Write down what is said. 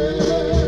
love.